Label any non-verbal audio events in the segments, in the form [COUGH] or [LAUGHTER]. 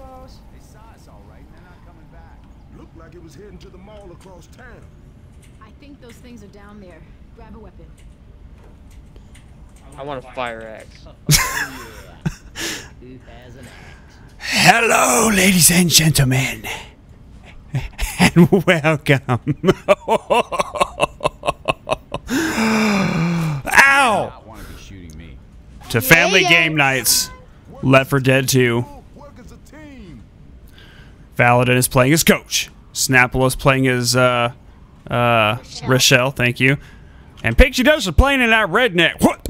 assholes. They saw us all right, and they're not coming back. Looked like it was heading to the mall across town. I think those things are down there. Grab a weapon. I want a fire axe. Who has an axe? Hello, ladies and gentlemen, [LAUGHS] and welcome. [LAUGHS] Ow! To be shooting me. To Family Game Nights, Left 4 Dead 2. Valadin is playing as coach. Snapple is playing as uh, uh, Rochelle. Thank you. And Pixie Dust is playing in that redneck. What?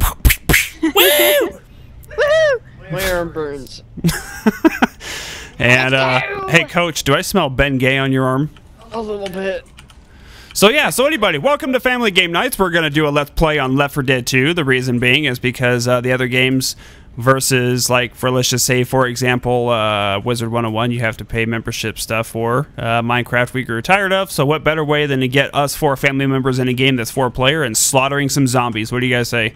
Woo! My arm burns. And uh, hey, coach, do I smell Ben Gay on your arm? A little bit. So yeah, so anybody, welcome to Family Game Nights. We're gonna do a let's play on Left 4 Dead 2. The reason being is because uh, the other games versus like for let's just say for example uh, Wizard 101 you have to pay membership stuff for uh, Minecraft we grew tired of so what better way than to get us four family members in a game that's four player and slaughtering some zombies what do you guys say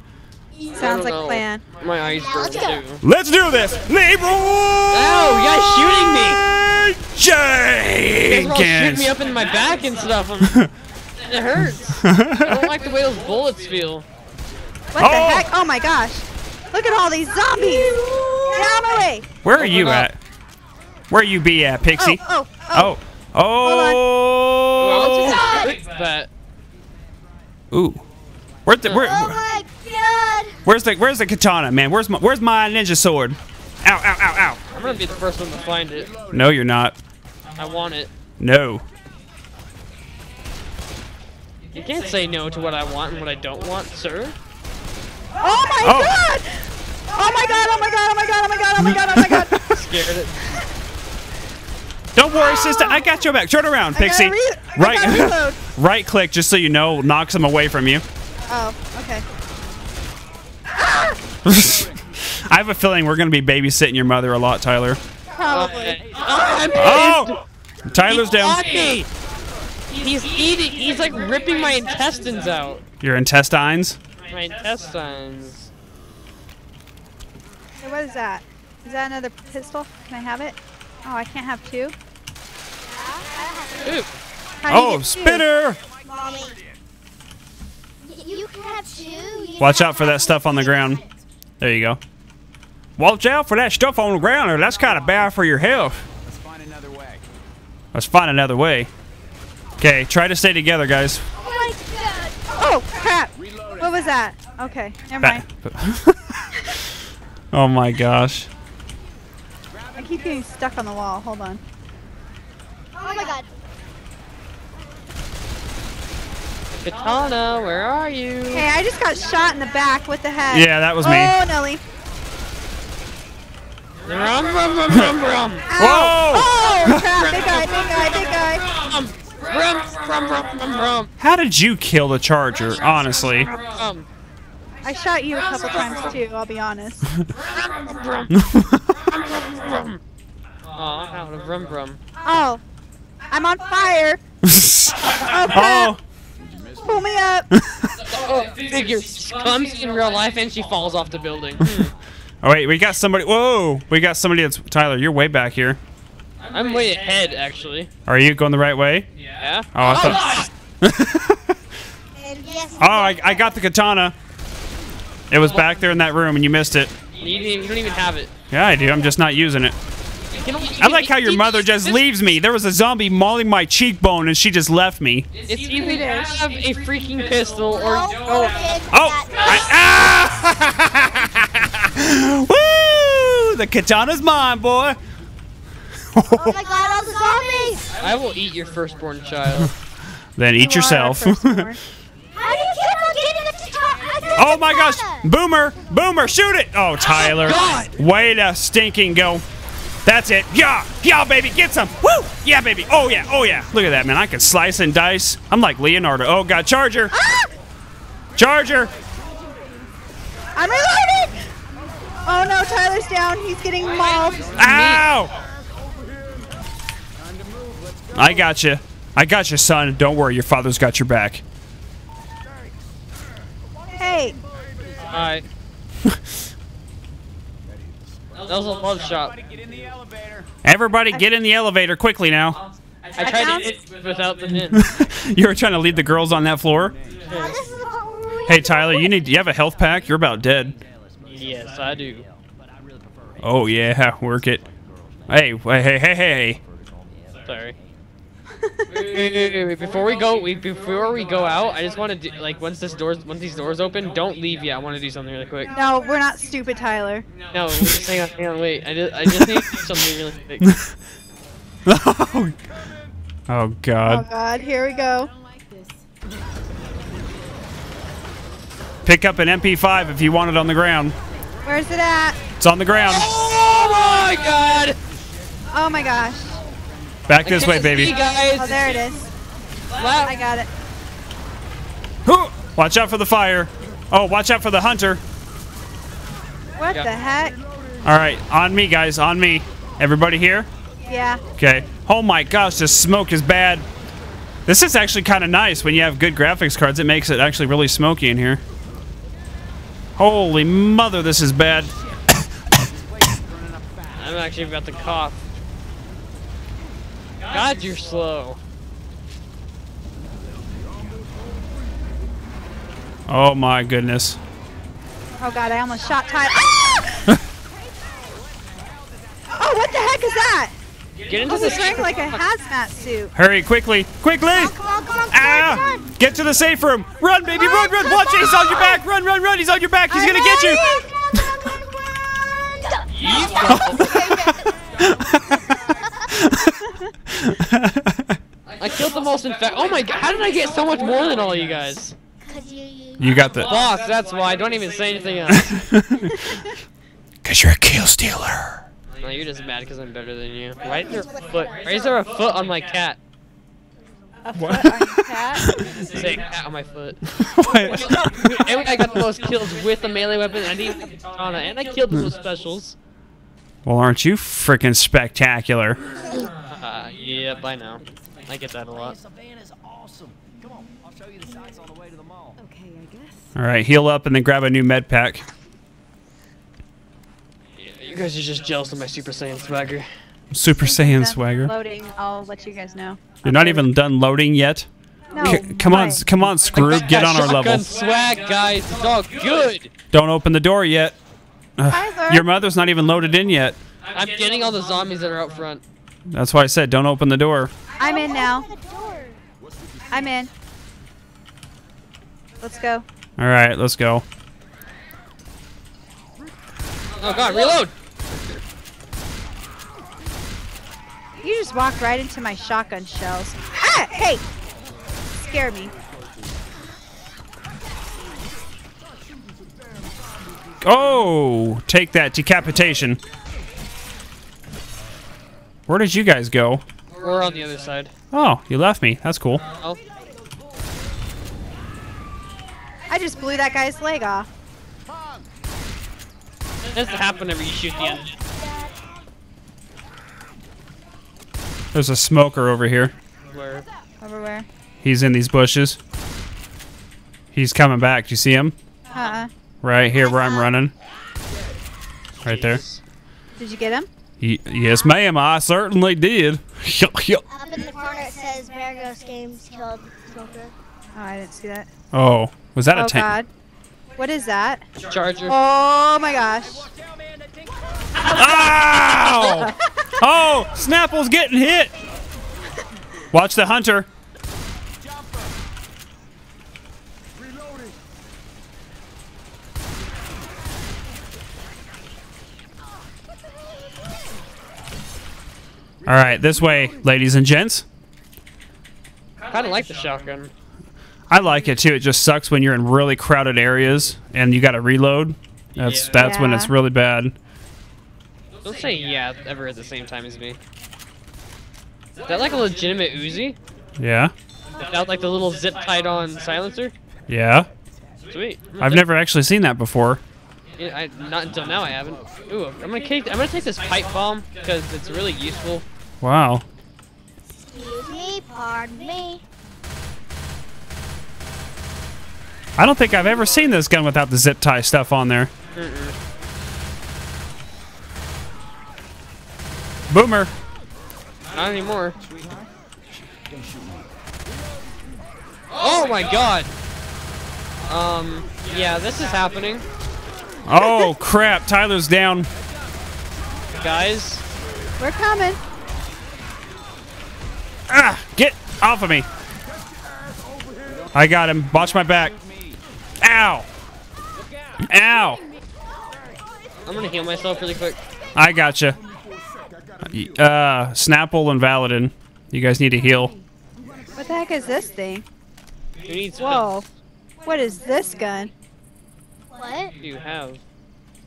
Sounds like a plan. My eyes burn too. let's do this Leroy Ow, you guys shooting me! You guys are all shooting me up in my back and stuff. I'm- [LAUGHS] it hurts. I don't like the way those bullets feel. What Oh! the heck? Oh my gosh. Look at all these zombies. Get out of my way. where are you at where you be at Pixie Oh, oh, oh. oh oh Quick bet. ooh where's the where, Oh my god! Where's the Where's the katana, man? Where's my Where's my ninja sword? Ow! Ow! Ow! Ow. I'm gonna be the first one to find it. No, you're not. I want it. No. You can't say no to what I want and what I don't want, sir. Oh my Oh. god. Oh my god, oh my god, oh my god, oh my god, oh my god, oh my god. [LAUGHS] Scared it. Don't worry, sister. I got your back. Turn around, I Pixie. re- I right. [LAUGHS] right click, just so you know, knocks him away from you. Oh, okay. [LAUGHS] I have a feeling we're gonna be babysitting your mother a lot, Tyler. Probably. Oh, I'm Oh! Tyler's He's down. on me. He's eating. He's like ripping my intestines out. Your intestines. My intestines. Hey, what is that? Is that another pistol? Can I have it? Oh, I can't have two. Ooh. How do you Oh, get spinner! Mommy. You can have two. You Watch out for that stuff on the ground. There you go. Watch out for that stuff on the ground, or that's kind of bad for your health. Let's find another way. Let's find another way. Okay, try to stay together, guys. Oh my god! Oh, crap. What was that? Okay, never mind. [LAUGHS] Oh my gosh. I keep getting stuck on the wall. Hold on. Oh my god! Katana, where are you? Hey, I just got shot in the back. What the heck? Yeah, that was me. Oh, Nelly. Rum, rum, rum, rum, rum. Whoa! Oh, crap. Big guy, big guy, big guy. How did you kill the charger, honestly? Um, I shot you a couple times too, I'll be honest. [LAUGHS] Oh, I'm out of rum, rum. Oh, I'm on fire. [LAUGHS] Oh, crap. Pull me up. [LAUGHS] Oh, figure comes in real life and she falls off the building. Oh wait, we got somebody. Whoa, we got somebody that's Tyler. You're way back here. I'm way ahead, actually. Are you going the right way? Yeah. Oh, I thought. [LAUGHS] Oh, I, I got the katana. It was back there in that room, and you missed it. You, didn't- you don't even have it. Yeah, I do. I'm just not using it. I like how your mother just leaves me. There was a zombie mauling my cheekbone, and she just left me. It's easy to have a freaking pistol or oh, oh, Oh! I, ah! [LAUGHS] Woo! The katana's mine, boy. Oh my god, all the zombies! I will eat your firstborn child. [LAUGHS] Then eat You yourself. [LAUGHS] How do you keep getting the katana? I oh my gosh! Boomer! Boomer, shoot it! Oh, Tyler. God! Way to stinking go. That's it. Yeah! Yeah, baby, get some! Woo! Yeah, baby. Oh, yeah. Oh, yeah. Look at that, man. I can slice and dice. I'm like Leonardo. Oh, God. Charger! Ah! Charger! I'm reloading. Oh no, Tyler's down. He's getting mauled. Ow! I got you. I got you, son. Don't worry. Your father's got your back. Hey, Alright. That was a love shot. Get in the elevator. Everybody get in the elevator quickly now. I tried found- it without the [LAUGHS] nin. you were trying to lead the girls on that floor? This is the part where we Hey Tyler, you need you have a health pack? You're about dead. yes, I do. Oh yeah, work it. Hey, hey, hey, hey, hey. Sorry. Wait, wait, wait, wait, Before we go, we, before we go out, I just want to do like once this doors, once these doors open, don't leave yet. I want to do something really quick. No, we're not stupid, Tyler. No, hang on, hang on, wait. I just, I just need to do something really quick. oh Oh god. Oh God, here we go. Pick up an MP5 if you want it on the ground. Where's it at? It's on the ground. Oh my god! Oh my gosh. Back this way, baby. guys. Oh, there it is. Wow. I got it. Hoo! Watch out for the fire. Oh, watch out for the hunter. What Yeah. the heck? All right, on me, guys, on me. Everybody here? Yeah. Okay. Oh my gosh, this smoke is bad. This is actually kind of nice when you have good graphics cards. It makes it actually really smoky in here. Holy mother, this is bad. [COUGHS] I'm actually about to cough. God, you're slow. Oh my goodness. Oh God, I almost shot Tyler. Ah! [LAUGHS] oh, what the heck is that? Get into Oh, the he's wearing like a hazmat suit. Hurry, quickly, quickly! Come on, come on, come Ah! on. Get to the safe room! Run, baby, run, run! Watch it! He's on your back! Run, run, run! He's on your back! He's gonna get you! [LAUGHS] [LAUGHS] I killed the most infect. Oh my god, how did I get so much more than all you guys? Cause you, you, You got the. Boss, that's why. Don't even say anything else. [LAUGHS] Cause you're a kill stealer. no, you're just mad because I'm better than you. Why is there a foot? Why is there a foot on my cat? A What? On your cat? [LAUGHS] Say cat on my foot. [LAUGHS] What? and I got the most kills with a melee weapon. I didn't even katana, and I killed the most specials. well, aren't you freaking spectacular? Yep, I know. I get that a lot. Awesome. On, I'll show you the sights on the way to the mall. Okay, All right, heal up and then grab a new med pack. You guys are just jealous of my Super Saiyan swagger. Super Saiyan Done swagger. Loading. I'll let you guys know. You're not even done loading yet. No. C- come on, come on, Scroob, get on our level. swag, guys. It's all good. Don't open the door yet. Ugh, your mother's not even loaded in yet. I'm getting all the zombies that are out front. That's why I said don't open the door. I'm in now. I'm in. Let's go. All right, let's go. Oh god, reload! You just walked right into my shotgun shells. Ah! Hey! Scare me. Oh, take that decapitation. Where did you guys go? We're on the other side. Oh, you left me. That's cool. Oh, I just blew that guy's leg off. this happens whenever you shoot the enemy. There's a smoker over here. Where? Over where? He's in these bushes. He's coming back. Do you see him? Uh-uh. Right here where I'm uh-huh. running. Right there. Did you get him? Y- yes, ma'am. I certainly did. [LAUGHS] Up in the corner it says Bereghost Games killed Smoker. Oh, I didn't see that. oh, was that a Oh, tank? God. What is that? Charger. Oh, my gosh. Ow! [LAUGHS] oh, Snapple's getting hit. Watch the hunter. All right, this way, ladies and gents. Kinda like the shotgun. I like it too. It just sucks when you're in really crowded areas and you got to reload. That's Yeah. that's when it's really bad. Don't say yeah ever at the same time as me. Is that like a legitimate Uzi? Yeah, Without like the little zip tied on silencer? yeah. Sweet. I've never actually seen that before. Yeah, I, not until now I haven't. Ooh, I'm gonna take I'm gonna take this pipe bomb because it's really useful. Wow. Excuse me, pardon me. I don't think I've ever seen this gun without the zip tie stuff on there. Boomer. Not anymore. Oh my god. Um, yeah, this is happening, Oh crap! Tyler's down. guys. We're coming. Ah! Get off of me! I got him. Watch my back. Ow! Ow! I'm gonna heal myself really quick. I gotcha. Uh, Snapple and Valadin. You guys need to heal. What the heck is this thing? Who needs Whoa. What is this gun? What? What do you have?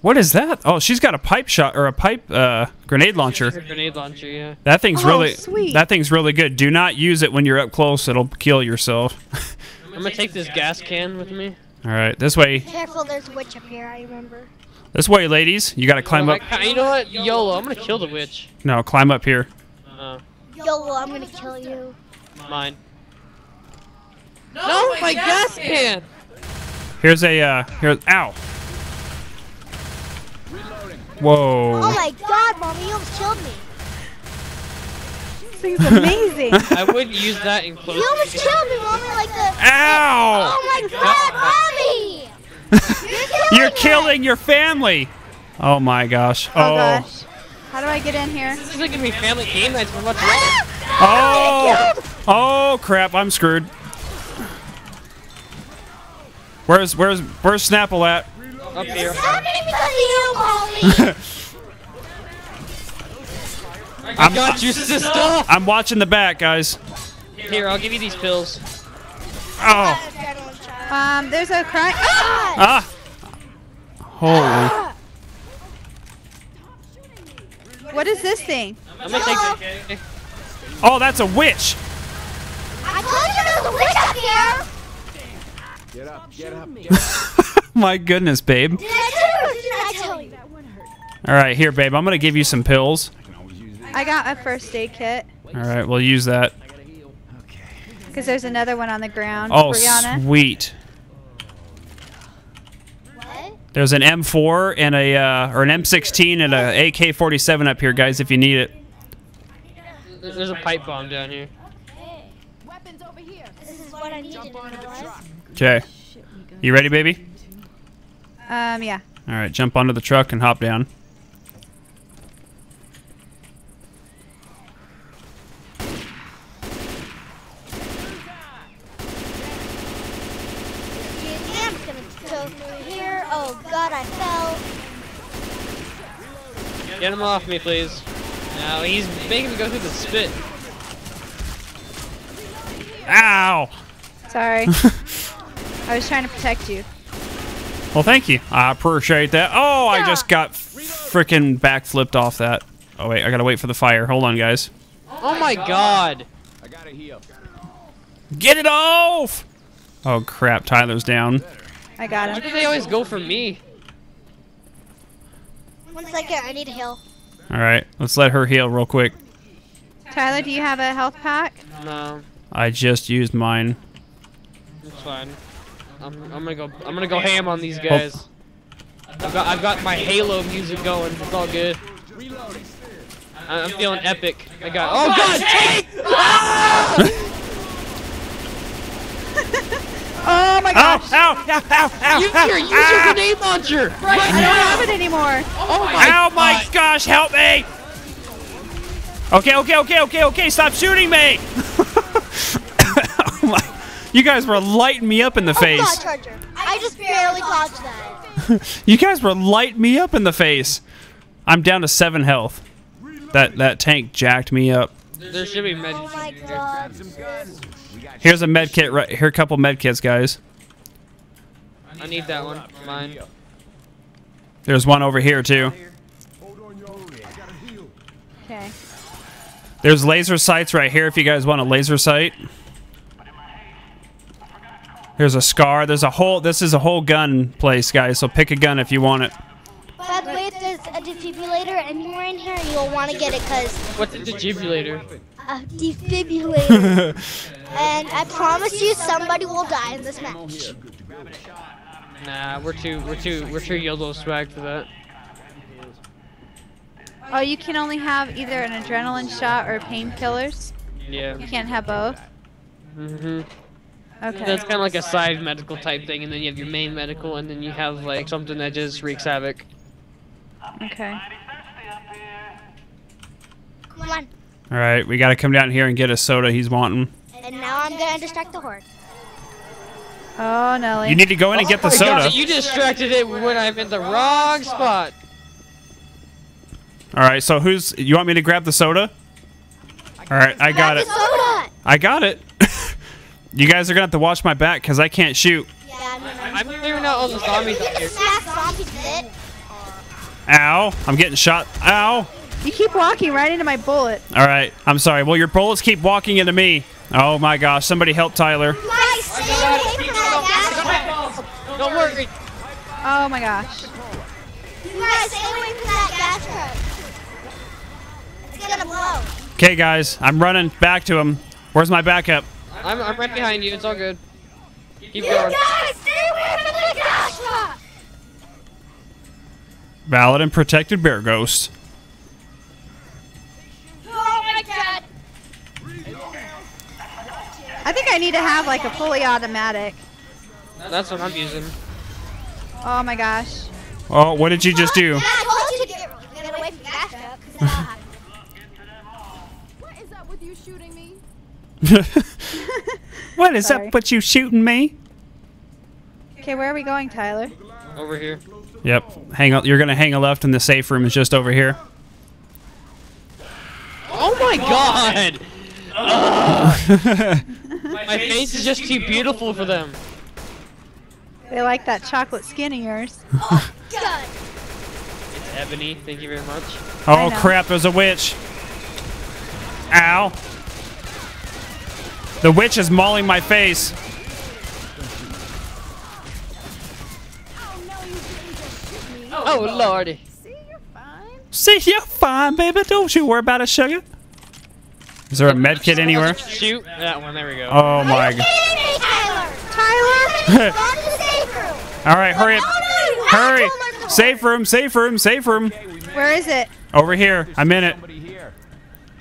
What is that? Oh, she's got a pipe shot or a pipe uh, grenade launcher. Grenade launcher, yeah. That thing's Oh, really sweet. that thing's really good. Do not use it when you're up close. It'll kill yourself. [LAUGHS] I'm gonna take this gas can with me. All right, this way. Careful, there's a witch up here, I remember. This way, ladies. You got to climb up. I- you know what? YOLO, I'm gonna kill the witch. No, climb up here. Uh, YOLO, I'm gonna kill you. mine. No, my gas can! Here's a uh here ow. Whoa. Oh my god, mommy, you almost killed me. This thing's amazing. [LAUGHS] I would use that in close. You almost killed me, mommy, like the. Ow! Oh my god, mommy! You're killing your family. Oh my gosh. oh Oh. gosh. How do I get in here? This is like gonna be family game nights for ah! much Oh. Oh crap, I'm screwed. Where's where's where's Snapple at? Up here. happening because you, [LAUGHS] mommy! I got you, sister. I'm watching the back, guys. Here, I'll give you these pills. Oh. Um, there's a cry. Ah! Ah. Holy. What is this thing? I'm gonna take this. Oh, that's a witch. I told you there was a witch up here! Get up, get up, get [LAUGHS] up. My goodness, babe. Did I tell you or did I tell you? All right, here, babe. I'm gonna give you some pills. I got a first aid kit. All right, we'll use that. Because there's another one on the ground. Oh, Brianna. sweet. What? There's an M4 and a uh, or an M16 and a AK-47 up here, guys. If you need it. There's a pipe bomb down here. Weapons over here. This is what I needed in my life. Okay. You ready, baby? Um, yeah. All right, jump onto the truck and hop down. Yeah, I'm gonna go through here. Oh god, I fell. Get him off me, please. No, he's making me go through the spit. Ow! Sorry. [LAUGHS] I was trying to protect you. Well, thank you. I appreciate that. Oh, I just got freaking backflipped off that. Oh wait, I gotta wait for the fire. Hold on, guys. Oh my god! I gotta heal. Get it off! Oh crap, Tyler's down. I got him. Why do they always go for me? One second, I need a heal. All right, let's let her heal real quick. Tyler, do you have a health pack? No, I just used mine. it's fine. I'm, I'm gonna go. I'm gonna go ham on these guys. I've got I've got my Halo music going. It's all good. I- I'm feeling epic. I got. Oh god! Tank! [LAUGHS] Ah! [LAUGHS] Oh my gosh! Ow! Ow! Ow! Ow! Use ow, your use your ow, ah. grenade launcher. Right I don't have it anymore. Oh my. Ow! My gosh! Help me! Okay, okay, okay, okay, okay. Stop shooting me! [LAUGHS] my! You guys were lighting me up in the Oh god, face. Charger. I just barely dodged that. [LAUGHS] You guys were lighting me up in the face. I'm down to seven health. That that tank jacked me up. There should be med. Oh my god. Here's a med kit. Right here, a couple med kits, guys. I need that one. Mine. There's one over here too. Okay. There's laser sights right here if you guys want a laser sight. There's a scar. There's a whole. This is a whole gun place, guys. So pick a gun if you want it. By the way, if there's a defibrillator anywhere in here, you'll want to get it because What's a defibrillator? a defibrillator. [LAUGHS] and I promise you, somebody will die in this match. Nah, we're too we're too we're too YOLO swag for that. Oh, you can only have either an adrenaline shot or painkillers. Yeah. You can't have both. hmm Okay. That's kind of like a side medical type thing, and then you have your main medical, and then you have like something that just wreaks havoc. Okay. Come on. All right, we got to come down here and get a soda he's wanting. And now I'm gonna distract the horde. Oh, Nelly. You need to go in and get the Oh soda. You distracted it when I'm in the wrong spot. All right, so who's you want me to grab the soda? All right, I got Grab it. the soda. I got it. You guys are gonna have to watch my back because I can't shoot. Yeah, I'm gonna. I'm clearing out all the zombies out here. Zombies. Ow! I'm getting shot. Ow! You keep walking right into my bullet. All right, I'm sorry. Well, your bullets keep walking into me. Oh my gosh! Somebody help Tyler. Guys, stay away from that gas truck. Don't worry. Oh my gosh. You guys, stay away from that gas truck. It's gonna blow. Okay, guys, I'm running back to him. Where's my backup? I'm, I'm right behind you. It's all good. Keep You going. guys, stay away from the gas. Valadin protected Bereghost. Oh my god. I think I need to have like a fully automatic. That's what I'm using. Oh my gosh. Oh, what did you just do? Yeah, I told you to get, get away from the gas truck. 'cause it'll uh, [LAUGHS] happen. What is up with you shooting me? [LAUGHS] what is Sorry. up with you shooting me? Okay, where are we going, Tyler? Over here. Yep. Hang on. You're gonna hang a left, and the safe room is just over here. Oh my god! Ugh. [LAUGHS] My face is just too beautiful for them. They like that chocolate skin of yours. God. [LAUGHS] It's ebony. Thank you very much. Oh crap! There's a witch. Ow! The witch is mauling my face. Oh no, you didn't just shoot me. Oh lordy. See, you're fine. See, you're fine, baby. Don't you worry about it, sugar. Is there a med kit anywhere? Shoot that one. There we go. Oh my god! Tyler. Tyler! Go to the safe room. All right, hurry up! No, you have Hurry! to Safe room, safe room, safe room. Where is it? Over here. I'm in it. Somebody here.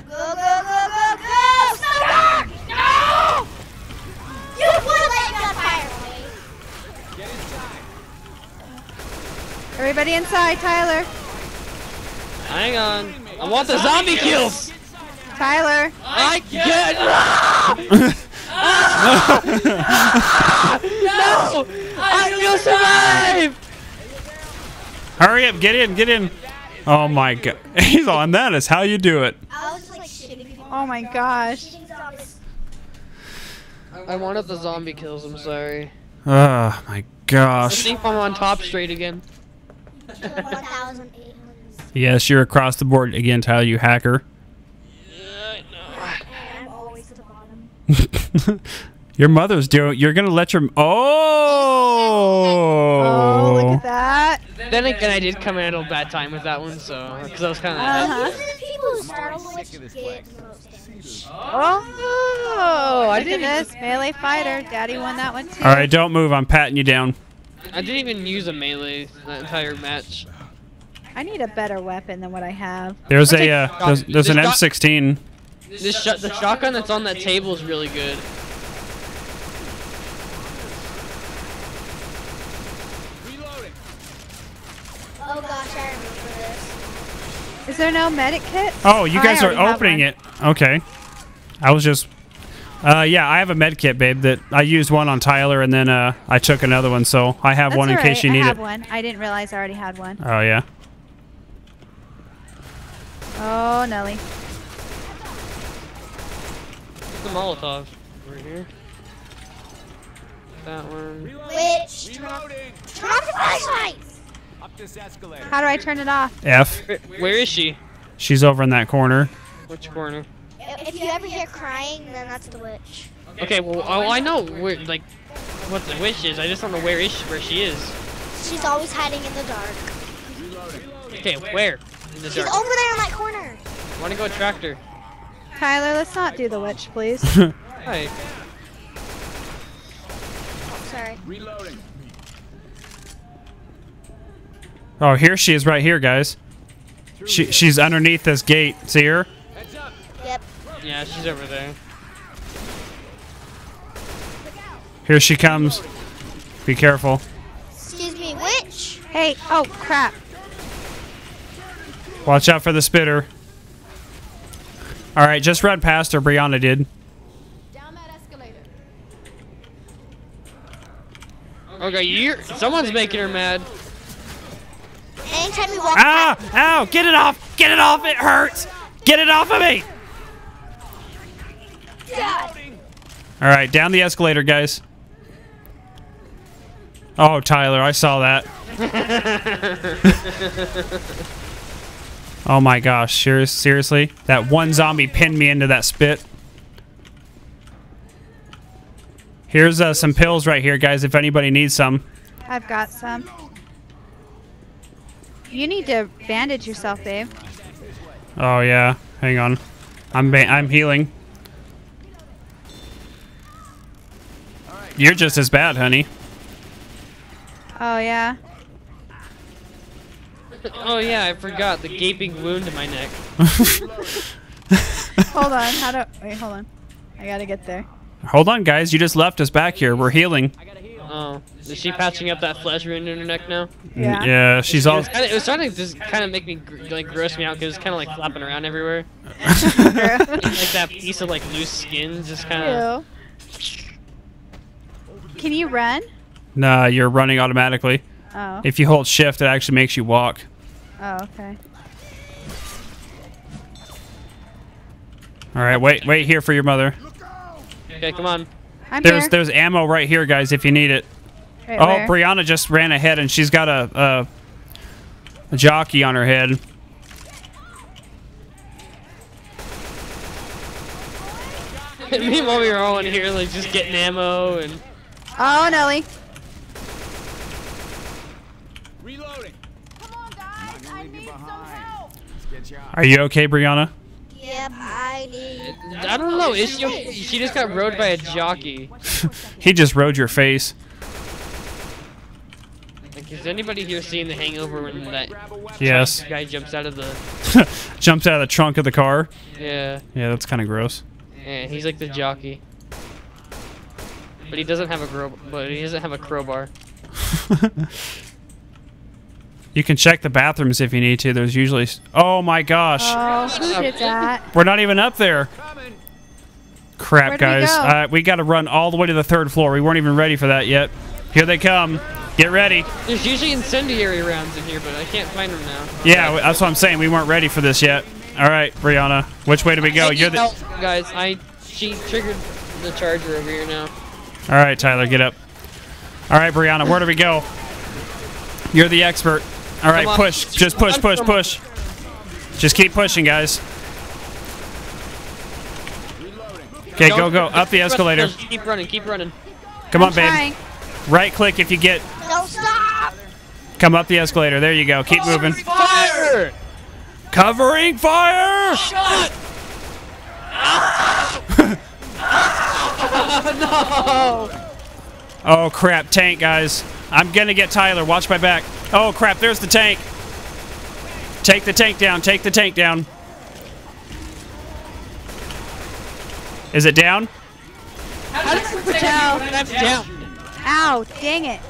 Go, go, go, go, go! Stop! No! You would let gunfire away. Everybody inside, Tyler. Hang on. I want the zombie kills. Tyler. I get. [LAUGHS] no! I will survive. Hurry up! Get in! Get in! Oh my god! [LAUGHS] He's on that. Is how you do it. I was like shitting people. Oh my gosh. I wanted the zombie kills. I'm sorry. Oh my gosh! see if I'm on top straight again. 1,800. Yes, you're across the board again, Tyler. You hacker. I'm always at the bottom. your mother's doing. You're gonna let your. Oh. Oh, look at that. Then again, I did come in at a bad time with that one, so because I was kind of. Uh-huh. Usually people start on the sick witch of this get place. the most damage. Oh, I did this. Melee fighter. Daddy won that one too. All right, don't move. I'm patting you down. I didn't even use a melee that entire match. I need a better weapon than what I have. There's a. Uh, there's, there's an M16. This shot, the shotgun that's on that table is really good. Oh gosh, I remember this. Is there no medic kit? Oh, you guys are opening it. Okay. I was just. Uh, yeah, I have a med kit, babe. That I used one on Tyler, and then uh, I took another one, so I have That's one in all case right, you I need have it. one. I didn't realize I already had one. Oh yeah. Oh, Nelly. The Molotov over here? That one. Witch, turn off, Reloading. turn off the flashlights. Up this escalator. How do I turn it off? F. Where- Where is she? She's over in that corner. Which corner? If you ever hear crying, then that's the witch. Okay, well, oh, I know where, like, what the witch is. I just don't know where is she, where she is. She's always hiding in the dark. Okay, where? In the She's dark. over there in that corner. I want to go track her. Tyler, let's not do the witch, please. [LAUGHS] Hi. Sorry. Reloading. Oh, here she is, right here, guys. She she's underneath this gate. See her? Yep. Yeah, she's over there. Here she comes. Be careful. Excuse me, which? Hey, oh crap. Watch out for the spitter. All right, just run past her. Brianna did. Down that escalator. Okay, you're someone's making her mad. Anytime you walk Ah! Ow! Get it off! Get it off! It hurts! Get it off of me! All right, down the escalator, guys. Oh, Tyler, I saw that. [LAUGHS] oh my gosh, serious, seriously? That one zombie pinned me into that spit. Here's uh, some pills right here, guys, if anybody needs some. I've got some. You need to bandage yourself, babe. Oh yeah, hang on. I'm ba- I'm healing. You're just as bad, honey. Oh yeah. [LAUGHS] Oh yeah, I forgot the gaping wound in my neck. [LAUGHS] Hold on. How do? Wait, hold on. I gotta get there. Hold on, guys. You just left us back here. We're healing. Oh, is she patching up that flesh wound in her neck now? Yeah. Yeah, she's It all. was, kinda, it was starting to just kind of make me gr- like gross me out because it's kind of like flapping around everywhere. [LAUGHS] like that piece of like loose skin just kind of. Ew. Can you run? Nah, you're running automatically. Oh. If you hold shift, it actually makes you walk. Oh, okay. All right, wait, wait here for your mother. Okay, come on. I'm There's here. there's ammo right here, guys, if you need it. Wait, Oh, where? Brianna just ran ahead and she's got a, a, a jockey on her head. [LAUGHS] Me Meanwhile, we were all in here like just getting ammo and. Oh, Nelly. Reloading. Come on, guys. I need some help. Let's get you out. Are you okay, Brianna? Yep, I need. I don't know. Is she? She just got rode by a jockey. [LAUGHS] He just rode your face. Like, is anybody here seen the Hangover when that Yes. guy jumps out of the? [LAUGHS] Jumps out of the trunk of the car. Yeah, Yeah, that's kind of gross. yeah. He's like the jockey. But he doesn't have a crow. But he doesn't have a crowbar. [LAUGHS] You can check the bathrooms if you need to. There's usually. Oh my gosh. Oh, who did that? We're not even up there. Crap, Where'd we guys. go? Uh, we got to run all the way to the third floor. We weren't even ready for that yet. Here they come. Get ready. There's usually incendiary rounds in here, but I can't find them now. Yeah, w- that's what I'm saying. We weren't ready for this yet. All right, Brianna. Which way do we go? You're the. help, guys. I she triggered the charger over here now. All right, Tyler, get up. All right, Brianna, where do we go? You're the expert. All right, push. Just push, push, push. Just keep pushing, guys. Okay, go, go. Up the escalator. Keep running. Keep running. Come on, babe. Right click if you get. Don't stop. Come up the escalator. There you go. Keep moving. Fire! Covering fire! Shot! [LAUGHS] [LAUGHS] no! Oh crap, tank guys. I'm gonna get Tyler. Watch my back. Oh crap, there's the tank. Take the tank down. Take the tank down. Is it down? How does it you when I'm down? Ow, dang it.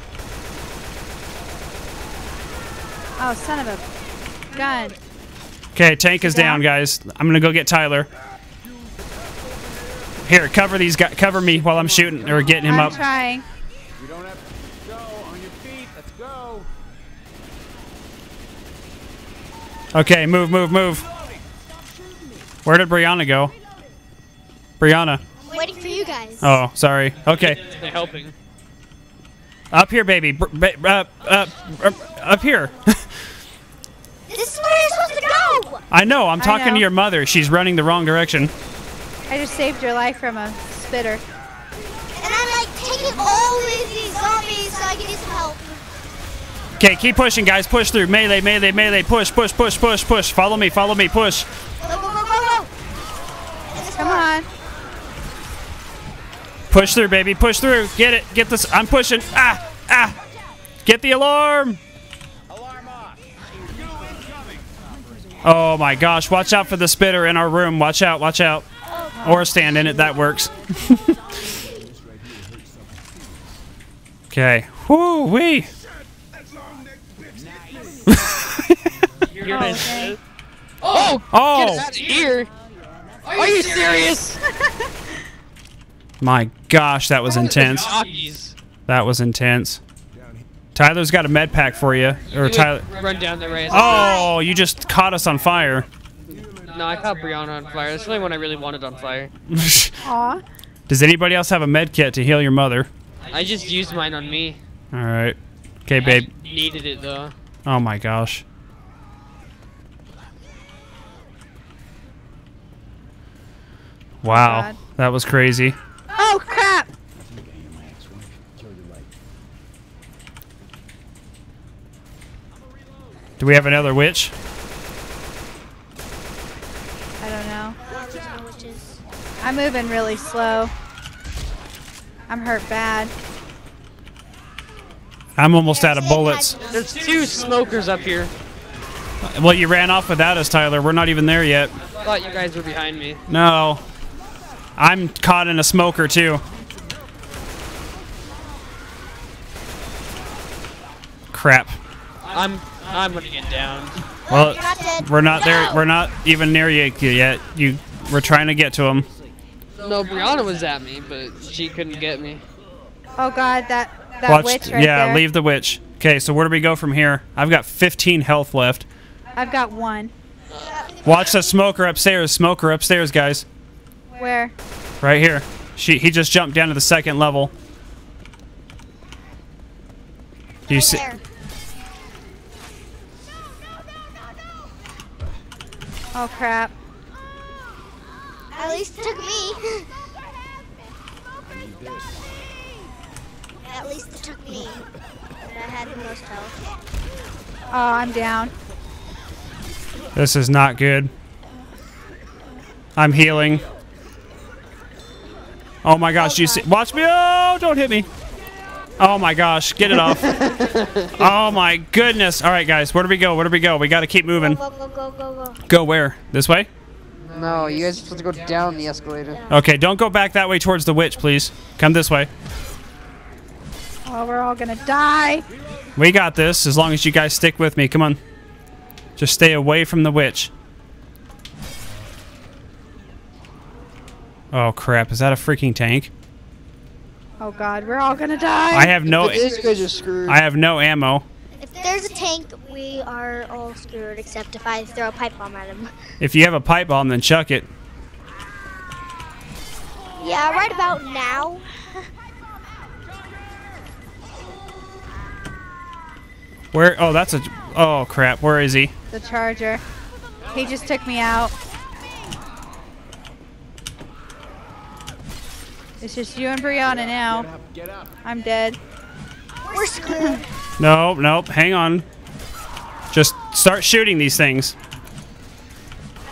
Oh, son of a gun. Okay, tank is down, guys. I'm gonna go get Tyler. Here, cover these guys. Cover me while I'm shooting or getting him I'm up. trying. You don't have to go on your feet. Let's go. Okay, move, move, move. Where did Brianna go? Brianna. I'm Waiting for you guys. Oh, sorry. Okay, They're helping. up here, baby. Br- ba- uh, uh, uh, up here. This is where you're supposed to go. I know. I'm talking know. to your mother. She's running the wrong direction. I just saved your life from a spitter. And I'm like taking all of these zombies so I can use some help. Okay, keep pushing, guys. Push through. Melee, melee, melee. Push, push, push, push, push. Follow me, follow me. Push. Go, go, go, go, go. Come on. Push through, baby. Push through. Get it. Get this. I'm pushing. Ah, ah. Get the alarm. Alarm off. Oh my gosh! Watch out for the spitter in our room. Watch out! Watch out! Or stand in it. That works. [LAUGHS] okay. Whoo wee. Here Oh, it is. dang. Oh! Get Oh out of here! Are you serious? my gosh! That was intense. That was intense. Tyler's got a med pack for you. Or Tyler. Run down the race. Oh, you just caught us on fire. No, I caught Brianna on fire. That's the only one I really wanted on fire. [LAUGHS] Aw. Does anybody else have a med kit to heal your mother? I just used mine on me. All right. Okay, babe. I needed it though. Oh my gosh. Wow, God. that was crazy. Oh crap! Do we have another witch? I don't know. I'm moving really slow. I'm hurt bad. I'm almost out of bullets. There's two smokers up here. Well, you ran off without us, Tyler. We're not even there yet. I Thought you guys were behind me. No. I'm caught in a smoker, too. Crap. I'm I'm gonna get down. Well, You're not dead. we're not there. We're not even near Yaku yet. You, we're trying to get to him. No, Brianna was at me, but she couldn't get me. Oh god, that that Watch. witch right yeah, there. leave the witch. Okay, so where do we go from here? I've got 15 health left. I've got one. Watch the smoker upstairs. Smoker upstairs, guys. Where? Right here. She. He just jumped down to the second level. Do you see? There. Oh crap. At least it took me. At least it took me. And I had the most health. Oh, I'm down. This is not good. I'm healing. Oh my gosh, do you see? Watch me! Oh, don't hit me! Oh my gosh, get it off! [LAUGHS] oh my goodness! All right, guys, where do we go? Where do we go? We got to keep moving. Go, go, go, go, go. Go where? This way? No, you guys are supposed to go down the escalator. Okay, don't go back that way towards the witch, please. Come this way. Oh, we're all gonna die. We got this as long as you guys stick with me. Come on. Just stay away from the witch. Oh crap, is that a freaking tank? Oh god, we're all gonna die. I have no These guys are screwed. I have no ammo. If there's a tank, we are all screwed, except if I throw a pipe bomb at him. If you have a pipe bomb, then chuck it. Yeah, right about now. Where? Oh, that's a. Oh crap! Where is he? the charger. He just took me out. It's just you and Brianna now. Get up. I'm dead. We're screwed. [LAUGHS] No, nope. Hang on. Just start shooting these things.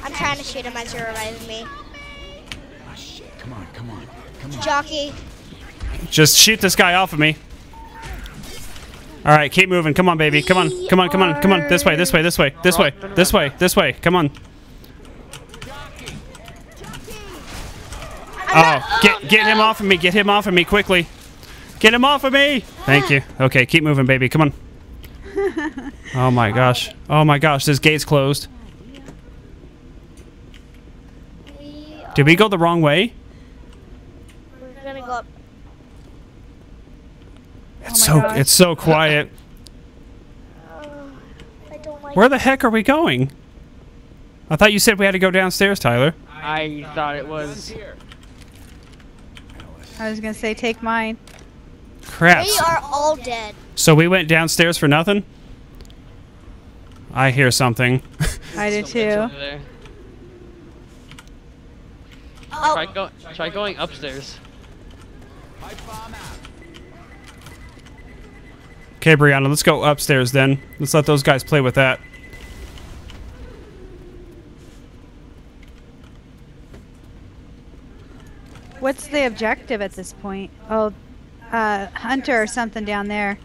I'm trying to shoot him as you're reviving me. Ah, shit. Come on, come on. Come on. Jockey. Just shoot this guy off of me. All right, keep moving. Come on, baby. Come on. Come on. Come on. Come on. This way. This way. This way. This way. This way. This way. Come on. Oh, get get him off of me. Get him off of me quickly. Get him off of me. Thank you. Okay, keep moving, baby. Come on. Oh my gosh. Oh my gosh. This gate's closed. Did we go the wrong way? are gonna go up. It's Oh so gosh. it's so quiet. I don't like Where the heck are we going? I thought you said we had to go downstairs, Tyler. I thought it was. I was gonna say take mine. Crap. We are all dead. So we went downstairs for nothing? I hear something. [LAUGHS] I do too. Oh, Try, go, try going upstairs. Okay, Brianna, let's go upstairs then. Let's let those guys play with that. What's the objective at this point? Oh, uh, Hunter or something down there.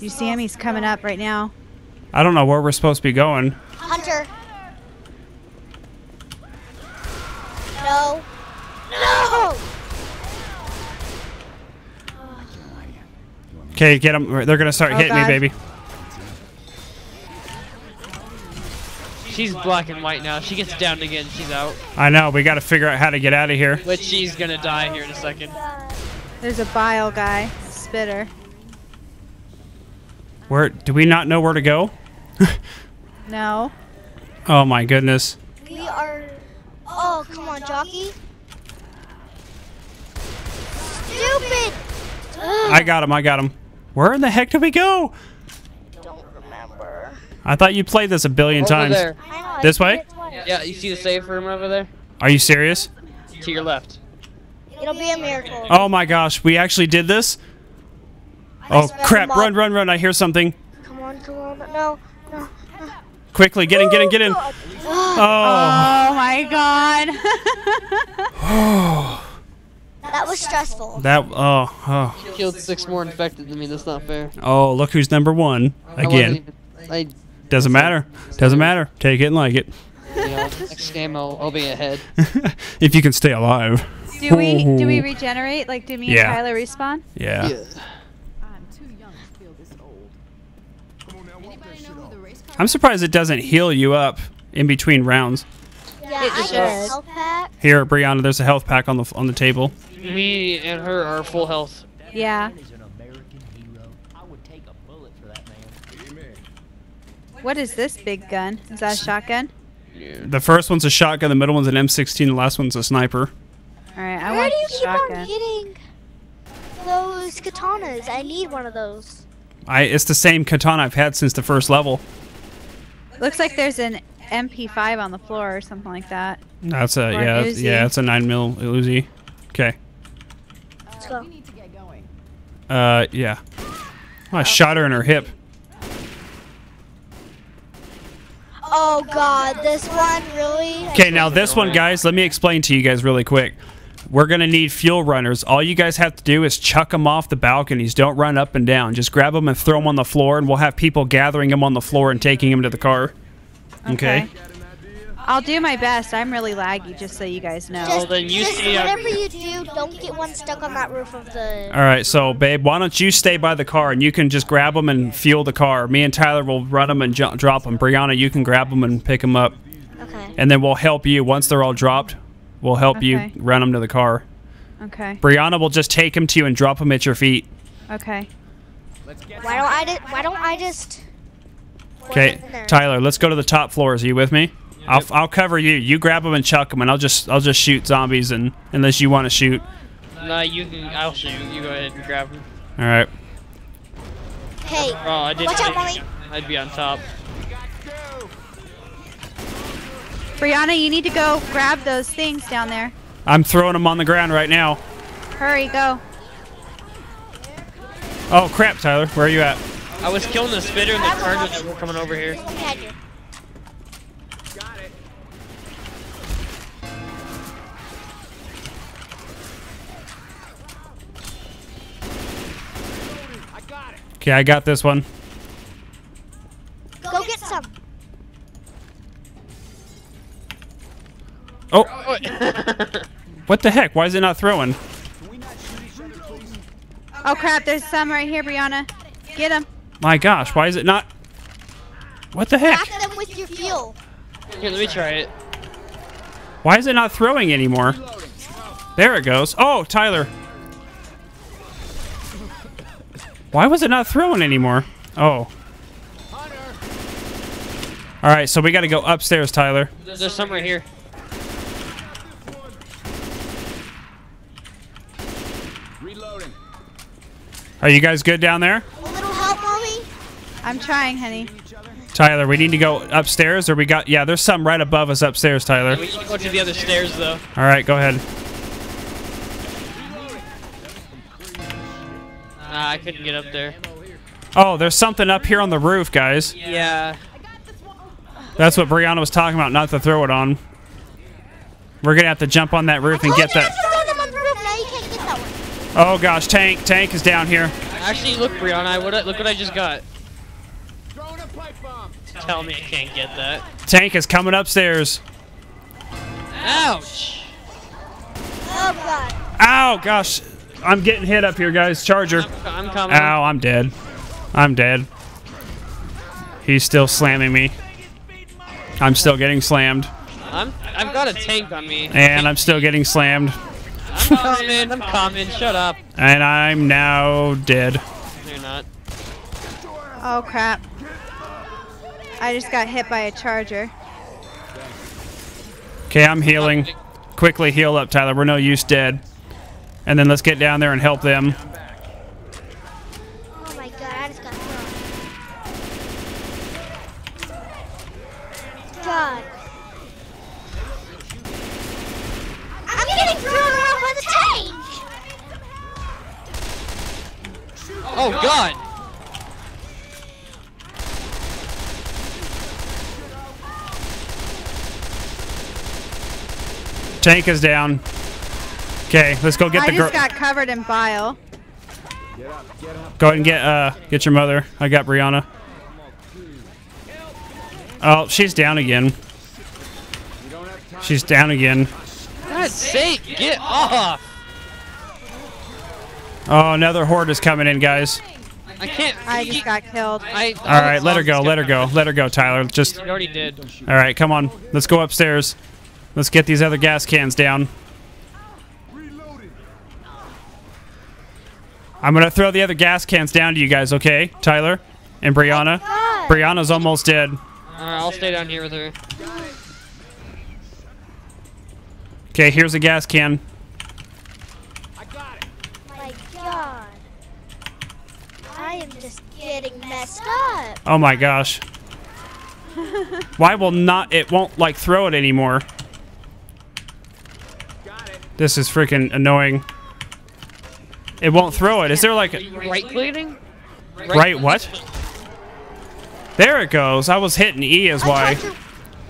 You see him? He's coming up right now. I don't know where we're supposed to be going. Hunter. No. No! Okay, get him. They're going to start oh, hitting God. me, baby. She's black and white now. She gets down again. She's out. I know. We got to figure out how to get out of here. But she's gonna die here in a second. There's a bile guy, spitter. Where do we not know where to go? [LAUGHS] No. Oh my goodness. We are. Oh, come on, jockey. Stupid. Ugh, I got him. I got him. Where in the heck do we go? Don't remember. I thought you played this a billion Over times. there. I know. I This way? Yeah, you see the safe room over there? Are you serious? To your left. It'll be a miracle. Oh my gosh, we actually did this? Oh crap, run, run, run. I hear something. Come on, come on. No, no. Quickly, get in, get in, get in. Oh, Oh, oh my god. [SIGHS] That was stressful. that, oh, oh. Killed six more infected than me. That's not fair. Oh, look who's number one. I wasn't Again. even- I, Doesn't matter. Doesn't matter. Take it and like it. you next game I'll, I'll be ahead. [LAUGHS] if you can stay alive. do we do we regenerate? Like do me and Yeah. Tyler respawn? Yeah. I'm too young to feel this old. Anybody know who the race car I'm surprised it doesn't heal you up in between rounds. Yeah, It just does. health pack. Here, Brianna, there's a health pack on the on the table. Me and her are full health. Yeah. Man is an American hero. I would take a bullet for that man. What is this big gun? Is that a shotgun? The first one's a shotgun, the middle one's an M16, the last one's a sniper. All right, I Where want do you the keep on shotgun. hitting those katanas? I need one of those. I it's the same katana I've had since the first level. Looks like there's an MP5 on the floor or something like that. That's a Or yeah, Uzi. yeah, it's a nine mil Uzi. Okay. Let's go. We need to get going. Uh, yeah. Oh, I shot her in her hip. Oh God, this one really? Okay, now this one, guys, let me explain to you guys really quick. We're gonna need fuel runners. All you guys have to do is chuck them off the balconies. Don't run up and down. Just grab them and throw them on the floor, and we'll have people gathering them on the floor and taking them to the car. Okay. I'll do my best. I'm really laggy, just so you guys know. Just, then you just stay out- whatever you do, don't get one stuck on that roof of the. All right, so babe, why don't you stay by the car and you can just grab them and fuel the car. Me and Tyler will run them and jo- drop them. Brianna, you can grab them and pick them up, Okay. and then we'll help you once they're all dropped. We'll help Okay. you run them to the car. Okay. Brianna will just take them to you and drop them at your feet. Okay. Why don't I? Just, why don't I just? Okay, it in there? Tyler, let's go to the top floors. Are you with me? I'll, I'll cover you. You grab them and chuck them, and I'll just I'll just shoot zombies, and unless you want to shoot. Nah, you can. I'll shoot. You go ahead and grab them. All right. Hey, Oh, I didn't. Watch out, think- mommy. I'd be on top. Brianna, you need to go grab those things down there. I'm throwing them on the ground right now. Hurry, go. Oh crap, Tyler, where are you at? I was killing the spitter and the charger that were coming over here. Okay, I got this one. Go get some. Oh, oh, oh. [LAUGHS] what the heck? Why is it not throwing? Oh crap, there's some right here, Brianna. Get them. My gosh, why is it not? What the heck? Pack them with your fuel. Here, let me try it. Why is it not throwing anymore? There it goes. Oh, Tyler. Why was it not throwing anymore? Oh. All right, so we got to go upstairs, Tyler. There's some right here. Reloading. Are you guys good down there? A little help, mommy. I'm trying, honey. Tyler, we need to go upstairs, or we got yeah. There's some right above us upstairs, Tyler. We need to go to the other stairs though. All right, go ahead. I couldn't get up there. Oh, there's something up here on the roof, guys. Yeah. That's what Brianna was talking about, not to throw it on. We're gonna have to jump on that roof and get that. not to throw them on the roof. Now you can't get that one. Oh gosh, tank, tank is down here. Actually, look, Brianna. I would look what I just got. Throwing a pipe bomb. Tell me I can't get that. Tank is coming upstairs. Ouch. Oh god. Ow, gosh. I'm getting hit up here, guys. Charger. I'm coming. Ow, I'm dead. I'm dead. He's still slamming me. I'm still getting slammed. I'm, I've got a tank on me. And I'm still getting slammed. I'm coming. I'm coming. Shut up. And I'm now dead. You're not. Oh crap. I just got hit by a charger. Okay, I'm healing. Quickly heal up, Tyler. We're no use dead. And then let's get down there and help them. Oh my god, I just got thrown. God. I'm getting thrown around by the tank! Oh God. Tank is down. Okay, let's go get I the girl. I just got covered in bile. Get up, get up. Go ahead and get uh get your mother. I got Brianna. Oh, she's down again. She's down again. God's sake, get off. Oh, another horde is coming in, guys. I can't. I just got killed. I. All right, let her go. Let her go. Let her go, Tyler. Just You already did. all right. Come on. Let's go upstairs. Let's get these other gas cans down. I'm gonna throw the other gas cans down to you guys, okay, Tyler and Brianna? God. Brianna's almost dead. Alright, I'll stay down here with her. Okay, here's a gas can. I got it. My god. I am just getting messed up. Oh my gosh. Why will not it won't like throw it anymore? Got it. This is freaking annoying. It won't throw it. Is there like a Right clicking? right what? There it goes. I was hitting E is I why. thought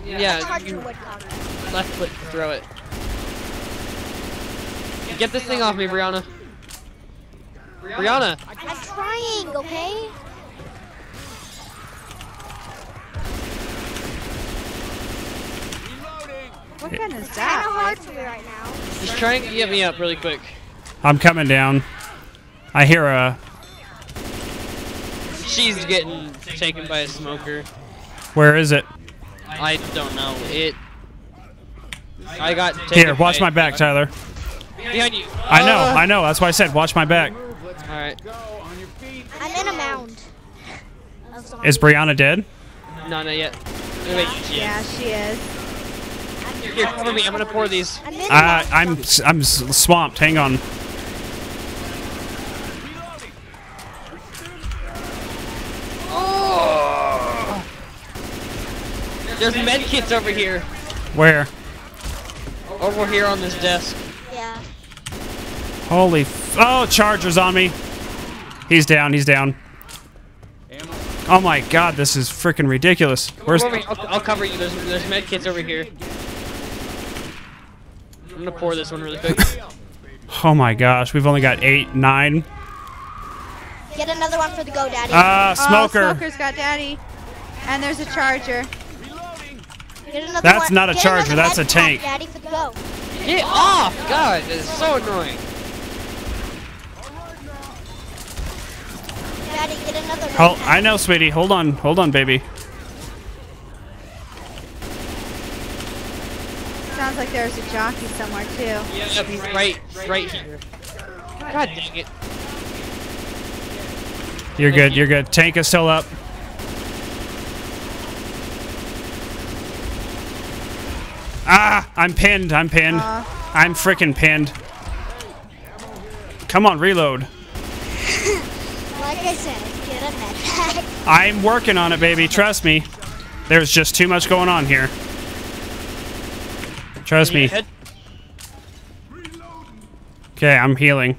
Yeah, you you would come. left click to throw it. Get this thing off me, Brianna. Brianna. I'm trying, okay? What gun is that? Kind of that? hard for me right now. Just try and get me up really quick. I'm coming down. I hear a She's getting taken by a smoker. where is it? I don't know. It. I got taken Here, watch by- my back, Tyler. Behind you. I know, Uh, I know. That's why I said watch my back. Alright. I'm in a mound. Is Brianna dead? No, not yet. Wait, Yeah, she is. Here, cover me. I'm gonna pour these. I'm Uh. I'm I'm swamped. Hang on. There's med kits over here. Where? Over here on this desk. Yeah. Holy f- Oh, Charger's on me. He's down, he's down. Oh my god, this is freaking ridiculous. Where's Over here. I'll, I'll cover you. There's there's med kits over here. I'm gonna pour this one really quick. [LAUGHS] Oh my gosh, we've only got eight, nine. Get another one for the GoDaddy. Ah, Oh, smoker. Smoker's got daddy. And there's a charger. Get That's one- not a get charger, that's a tank. Daddy for the go. Get off! God, this is so annoying. Daddy, get another Oh. I know, sweetie. Hold on, hold on, baby. Sounds like there's a jockey somewhere too. Yeah, he's right, right here. God dang it. You're good, you're good. Tank is still up. Ah, I'm pinned, I'm pinned. Uh, I'm freaking pinned. Come on, reload. [LAUGHS] Like I said, get a med pack. I'm working on it, baby. Trust me. There's just too much going on here. Trust me. Okay, I'm healing.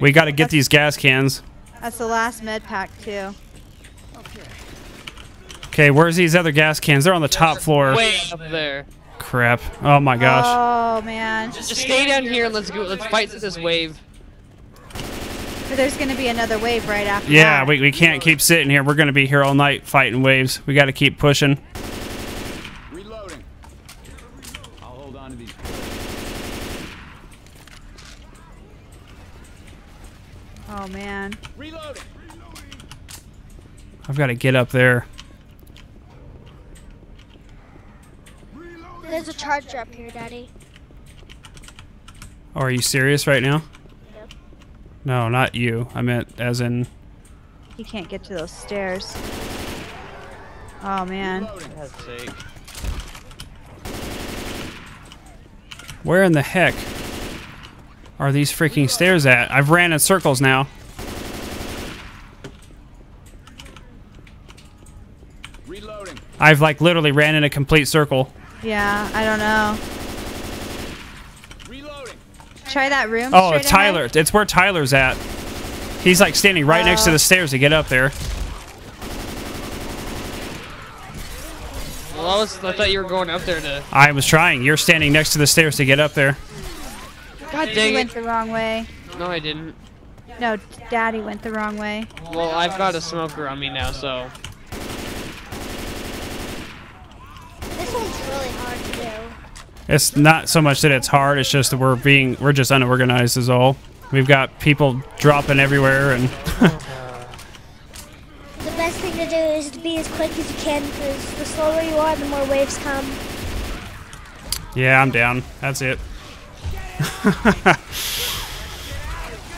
We got to get these gas cans. that's the last med pack too. Okay, where's these other gas cans? They're on the top floor. Way up there crap. Oh my gosh. Oh man. Just, just stay down here let's go let's fight this wave. But there's gonna be another wave right after. Yeah, that. we we can't keep sitting here. We're gonna be here all night fighting waves. We gotta keep pushing. Reloading. I'll hold on to these Oh man. Reloading. I've gotta get up there. There's a charger up here, Daddy. Oh, are you serious right now? Yep. No, not you. I meant as in. He can't get to those stairs. Oh man. For God's sake. Where in the heck are these freaking stairs at? I've ran in circles now. Reloading. I've like literally ran in a complete circle. Yeah, I don't know. Reloading. Try that room. Oh, it's Tyler. ahead. It's where Tyler's at. He's like standing right next to Oh. the stairs to get up there. Well, I was. I thought you were going up there to. I was trying. You're standing next to the stairs to get up there. God You dang went the wrong way. No, I didn't. No, Daddy went the wrong way. Well, I've got a smoker on me now, so. This one's really hard to do. It's not so much that it's hard. It's just that we're being we're just unorganized is all. We've got people dropping everywhere and [LAUGHS] The best thing to do is to be as quick as you can because the slower you are, the more waves come. yeah, I'm down. That's it. [LAUGHS]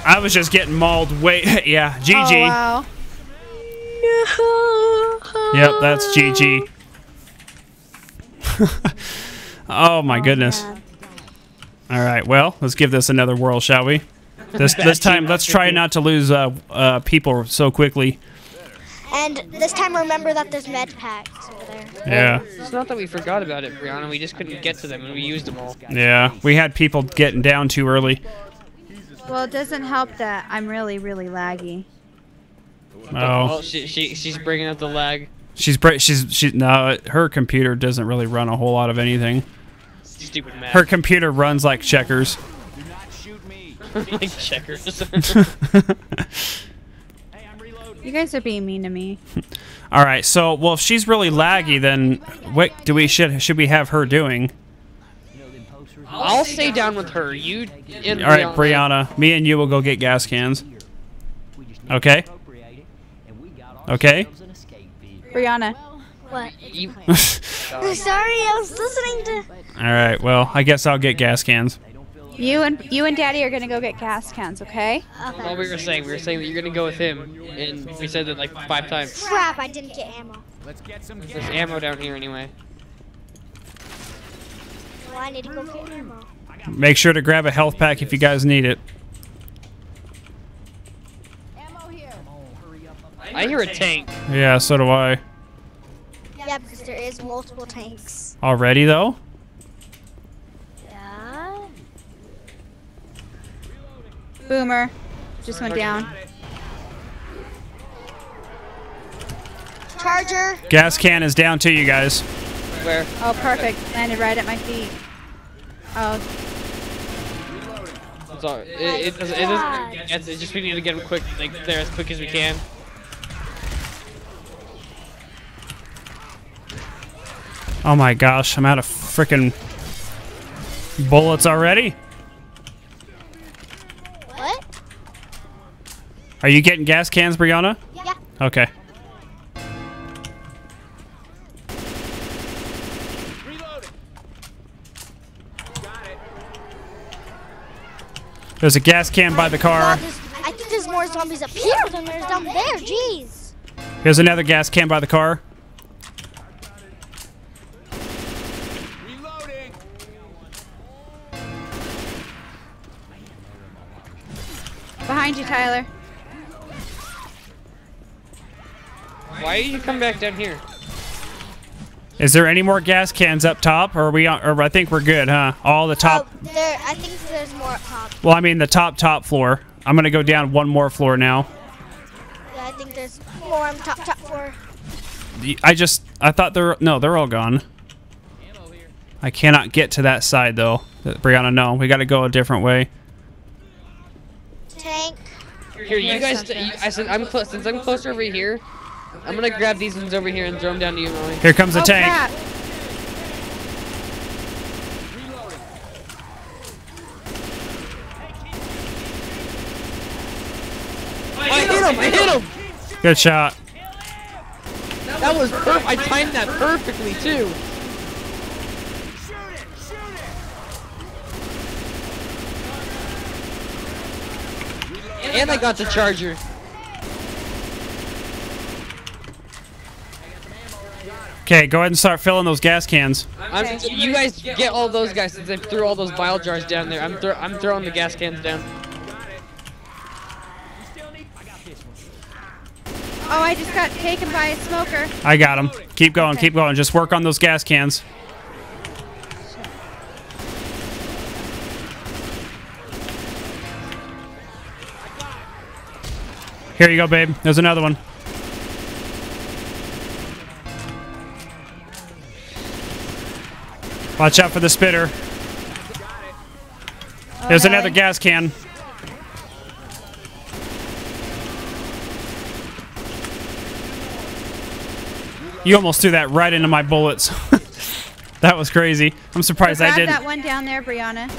I was just getting mauled. Way [LAUGHS] yeah, GG. Oh wow. Yep, that's GG. [LAUGHS] oh my goodness. man. All right, well, let's give this another whirl, shall we? [LAUGHS] This this time, let's try not to lose uh, uh, people so quickly. And this time, remember that there's med packs over there. Yeah, It's not that we forgot about it, Brianna. We just couldn't get to them, and we used them all. yeah. We had people getting down too early. Well, it doesn't help that I'm really, really laggy. Oh, Oh, she, she she's bringing up the lag. She's bra- she's she no, her computer doesn't really run a whole lot of anything. Stupid math. Her computer runs like checkers. Do not shoot me. [LAUGHS] like checkers. Hey, I'm reloading. You guys are being mean to me. [LAUGHS] All right, so well, if she's really laggy, then what do we should should we have her doing? I'll stay down with her. You. And All right, Brianna, me and you will go get gas cans. Okay. Okay. Brianna. What? You, [LAUGHS] I'm sorry, I was listening to. All right. Well, I guess I'll get gas cans. You and you and Daddy are gonna go get gas cans, okay? all we were saying, we were saying that you're gonna go with him, and we said that like five times. Crap, I didn't get ammo. Let's get some There's ammo down here anyway. Well, I need to go get ammo. Make sure to grab a health pack if you guys need it. Ammo here. I hear a tank. Yeah, so do I. Yeah, because there is multiple tanks. Already though. Yeah. Boomer. Just went down. Charger. Gas can is down to you guys. Where? Oh, perfect. Landed right at my feet. Oh, It's all, it, it, doesn't, it doesn't. It's, it's just we need to get him quick, like there as quick as we can. Oh my gosh, I'm out of freaking bullets already. What? Are you getting gas cans, Brianna? Yeah. Okay. Reloading. Got it. There's a gas can by the car. God, there's- I think there's more zombies up here than there's down there. Jeez. Here's another gas can by the car. Behind you, Tyler. Why did you come back down here? Is there any more gas cans up top, or are we? On, or I think we're good, huh? All the top. Oh, there. I think there's more up top. Well, I mean the top top floor. I'm gonna go down one more floor now. Yeah, I think there's more on top top floor. I just I thought they're no, they're all gone. I cannot get to that side though. Uh, Brianna, no, we got to go a different way. Tank. Here, you guys. You, I said I'm close. Since I'm closer over here, I'm gonna grab these ones over here and throw them down to you, Molly. Here comes the oh, tank. crap. I hit him! I hit him! Good shot. That was perfect. I timed that perfectly too. And I got the charger. Okay, go ahead and start filling those gas cans. I'm, you guys get all those guys since I threw all those bile jars down there. I'm, thro I'm throwing the gas cans down. Oh, I just got taken by a smoker. I got him. Keep going, keep going. Just work on those gas cans. Here you go, babe. There's another one. Watch out for the spitter. There's another gas can. You almost threw that right into my bullets. [LAUGHS] that was crazy. I'm surprised I Grab did. that one down there, Brianna.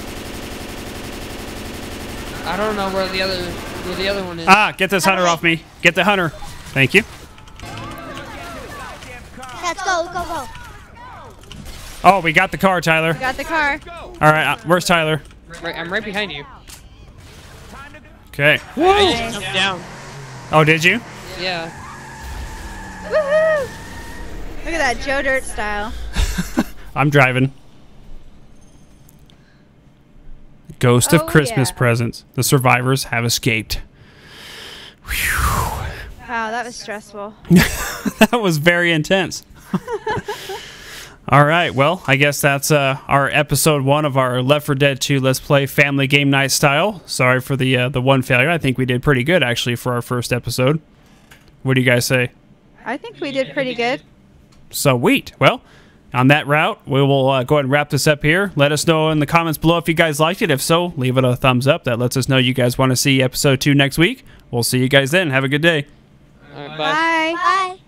I don't know where the other where the other one is. Ah, get this hunter off me. Get the hunter. Thank you. Let's go, go, go. Oh, we got the car, Tyler. Got the car. All right, uh, where's Tyler? Right, I'm right behind you. Okay. I jumped down. Oh, did you? Yeah. Woohoo! Look at that Joe Dirt style. [LAUGHS] I'm driving. Ghost of Oh, Christmas yeah. presents. The survivors have escaped. Wow, that was stressful. [LAUGHS] that was very intense. [LAUGHS] All right, well, I guess that's uh, our episode one of our Left 4 Dead 2 Let's Play Family Game Night style. Sorry for the uh, the one failure. I think we did pretty good actually for our first episode. What do you guys say? I think we did pretty good. So sweet. Well, on that route, we will uh, go ahead and wrap this up here. Let us know in the comments below if you guys liked it. If so, leave it a thumbs up. That lets us know you guys want to see episode two next week. We'll see you guys then. Have a good day. All right, bye. Bye. Bye.